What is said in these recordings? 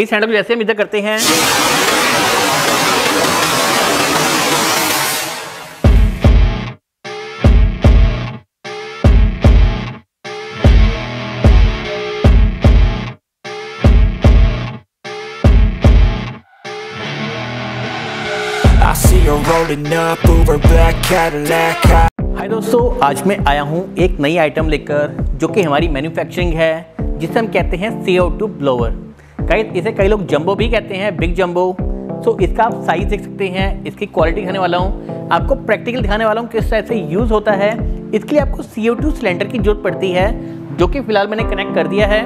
इस हैंडल को जैसे हम इधर करते हैं I see her rolling up, Uber black Cadillac. हाय दोस्तों आज मैं आया हूँ एक नई आइटम लेकर जो कि हमारी मैन्युफैक्चरिंग है जिसे हम कहते हैं सी ओ टू ब्लोवर कई इसे कई लोग जंबो भी कहते हैं बिग जंबो सो इसका आप साइज़ देख सकते हैं, इसकी क्वालिटी दिखाने वाला हूँ. आपको प्रैक्टिकल दिखाने वाला हूँ किस तरह से यूज़ होता है. इसके लिए आपको सी ओ टू सिलेंडर की ज़रूरत पड़ती है, जो कि फ़िलहाल मैंने कनेक्ट कर दिया है.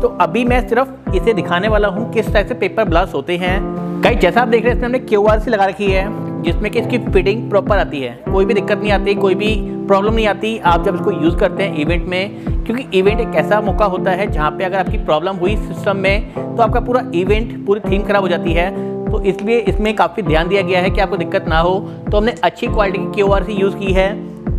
तो अभी मैं सिर्फ़ इसे दिखाने वाला हूँ किस तरह से पेपर ब्लास्ट होते हैं. कई जैसा आप देख रहे हैं, इसमें हमने क्यू आर सी लगा रखी है, जिसमें कि इसकी फिटिंग प्रॉपर आती है. कोई भी दिक्कत नहीं आती, कोई भी प्रॉब्लम नहीं आती. आप जब इसको यूज़ करते हैं इवेंट में क्योंकि इवेंट एक ऐसा मौका होता है जहाँ पे अगर आपकी प्रॉब्लम हुई सिस्टम में तो आपका पूरा इवेंट पूरी थीम खराब हो जाती है। तो इसलिए इसमें काफ़ी ध्यान दिया गया है कि आपको दिक्कत ना हो। तो हमने अच्छी क्वालिटी की सी यूज़ की है।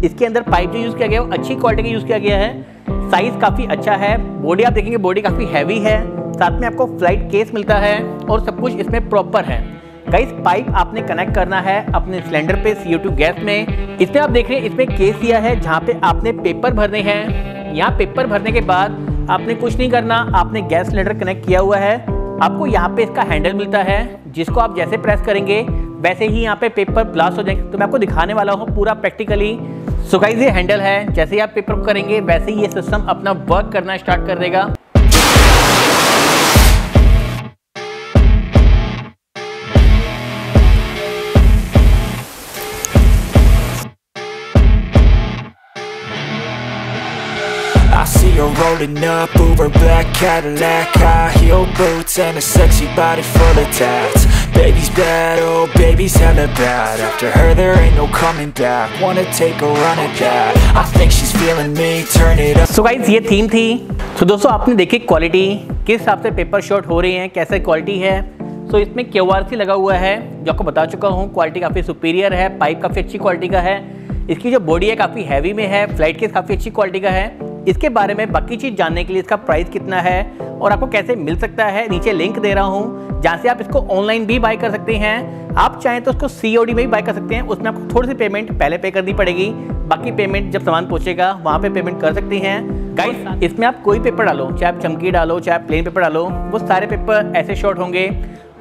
इसके अंदर पाइप जो यूज़ किया गया है वो अच्छी क्वालिटी का यूज़ किया गया है। साइज़ काफ़ी अच्छा है। बॉडी आप देखेंगे बॉडी काफ़ी हैवी है। साथ में आपको फ़्लाइट केस मिलता है और सब कुछ इसमें प्रॉपर है। गाइस पाइप आपने कनेक्ट करना है अपने सिलेंडर पे CO2 गैस में। इसमें आप देख रहे हैं, इसमें केस दिया है जहाँ पे आपने पेपर भरने हैं। यहाँ पेपर भरने के बाद आपने कुछ नहीं करना, आपने गैस सिलेंडर कनेक्ट किया हुआ है, आपको यहाँ पे इसका हैंडल मिलता है, जिसको आप जैसे प्रेस करेंगे, वैसे ही यहाँ पे पेपर ब्लास्ट हो जाएँगे। तो मैं आपको दिखाने वाला हूँ पूरा प्रैक्टिकली। सो गाइस ये हैंडल है, जैसे ही आप पेपर करेंगे, वैसे ही ये सिस्टम अपना वर्क करना स्टार्ट कर देगा। See her rolling up, Uber black Cadillac. High heel boots and a sexy body full of tats. Baby's bad, oh baby's hella bad. After her, there ain't no coming back. Wanna take a run at that? I think she's feeling me. Turn it up. So guys ये theme थी तो दोस्तों आपने देखी quality किस हिसाब से paper shot हो रही हैं कैसे क्वालिटी है सो so, इसमें क्यू लगा हुआ है जो आपको बता चुका हूँ क्वालिटी काफ़ी सुपीरियर है पाइप काफ़ी अच्छी क्वालिटी का है इसकी जो बॉडी है काफ़ी हैवी में है फ़्लाइट केस काफ़ी अच्छी क्वालिटी का है इसके बारे में बाकी चीज़ जानने के लिए इसका प्राइस कितना है और आपको कैसे मिल सकता है, नीचे लिंक दे रहा हूँ, जहाँ से आप इसको ऑनलाइन भी बाय कर सकते हैं। आप चाहें तो उसको सी में भी बाय कर सकते हैं, उसमें आपको थोड़ी सी पेमेंट पहले पे करनी पड़ेगी, बाकी पेमेंट जब सामान पहुंचेगा, वहाँ पे पेमेंट कर सकते हैं। गाइस इसमें आप कोई पेपर डालो, चाहे आप चमकी डालो, चाहे प्लेन पेपर डालो, वो सारे पेपर ऐसे शॉर्ट होंगे।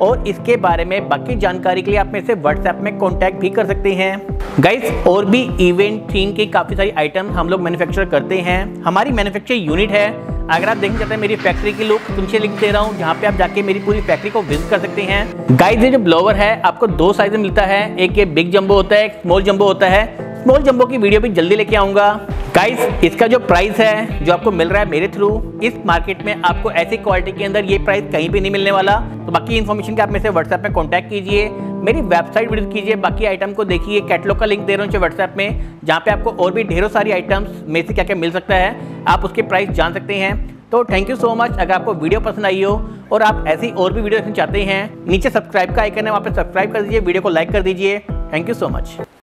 और इसके बारे में बाकी जानकारी के लिए आप मेरे व्हाट्सएप में कांटेक्ट भी कर सकते हैं। गाइस और भी इवेंट थीम की काफ़ी सारी आइटम हम लोग मैन्युफैक्चर करते हैं। हमारी मैन्युफैक्चर यूनिट है। अगर आप देखना चाहते हैं मेरी फैक्ट्री की लुक तुमसे लिंक दे रहा हूँ जहाँ पे आप जाके मेरी पूरी फैक्ट्री को विज़िट कर सकते हैं। गाइस ये जो ब्लोवर है, आपको दो साइज़ मिलता है। एक ये बिग जम्बो होता है, एक स्मॉल जम्बो होता है। स्मॉल जम्बो की वीडियो भी जल्दी लेके आऊँगा। गाइस इसका जो प्राइस है, जो आपको मिल रहा है मेरे थ्रू इस मार्केट में आपको ऐसी क्वालिटी के अंदर ये प्राइस कहीं भी नहीं मिलने वाला। तो बाकी इन्फॉर्मेशन के आप मेरे से व्हाट्सएप में कॉन्टैक्ट कीजिए। मेरी वेबसाइट विज़िट कीजिए। बाकी आइटम को देखिए। कैटलॉग का लिंक दे रहा हूँ व्हाट्सएप में, जहाँ पे आपको और भी ढेरों सारी आइटम्स में से क्या क्या मिल सकता है, आप उसके प्राइस जान सकते हैं। तो थैंक यू सो मच अगर आपको वीडियो पसंद आई हो और आप ऐसी और भी वीडियो देखना चाहते हैं, नीचे सब्सक्राइब का आइकन है, वहाँ पर सब्सक्राइब कर दीजिए वीडियो को लाइक कर दीजिए। Thank you so much